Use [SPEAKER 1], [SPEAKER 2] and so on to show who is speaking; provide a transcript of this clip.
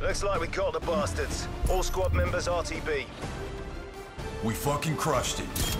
[SPEAKER 1] Looks like we caught the bastards. All squad members RTB.
[SPEAKER 2] We fucking crushed it.